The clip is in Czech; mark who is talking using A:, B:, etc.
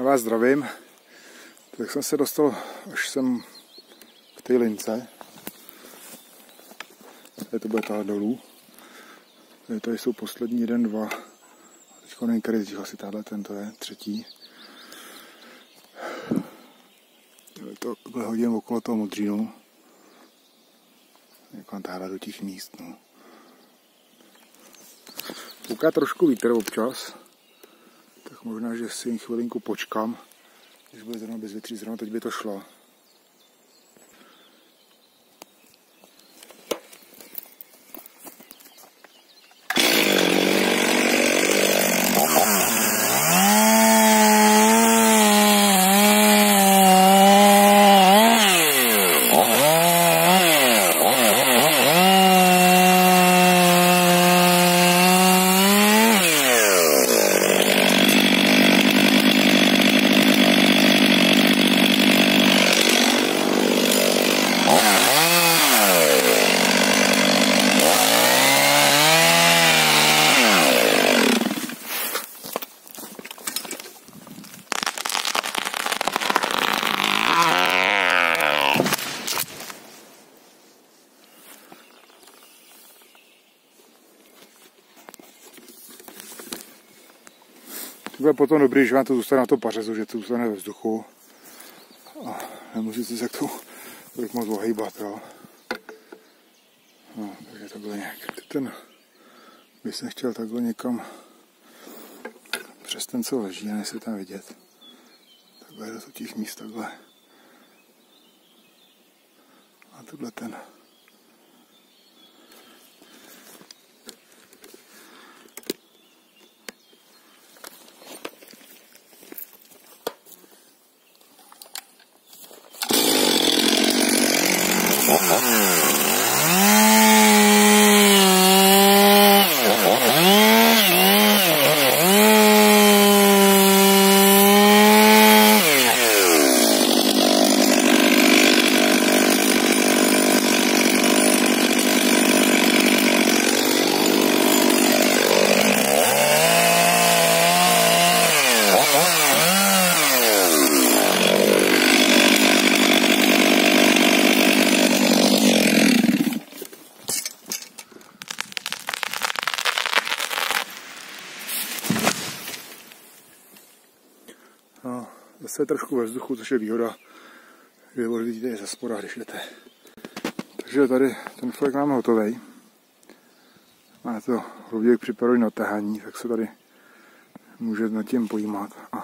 A: Já vás zdravím. Tak jsem se dostal až sem k té lince. Tady to bude ta dolů. Tady, tady jsou poslední jeden, dva. Teď nevím, který z nich asi tahle, tento je třetí. To takhle hodím okolo toho modřínu. Někam táhle do těch míst. No. Fouká trošku vítr občas, možná, že si chvilinku počkám, když bude zrovna bez větří, zrovna teď by to šlo. Bude potom dobrý, že vám to zůstane na tom pařezu, že to zůstane ve vzduchu. A nemusíte se k tomu tolik moc ohejbat, jo. No, takže takhle nějak. Ten by se chtěl takhle někam přes ten, co leží, a se tam vidět. Takhle do těch míst, takhle. A tohle ten. Mm-hmm. Zase trošku ve vzduchu, což je výhoda, že odvidíte je ze spora, když jdete. Takže tady ten flek máme hotový. Má to rovněk připravený na tahání, tak se tady může nad tím pojímat. A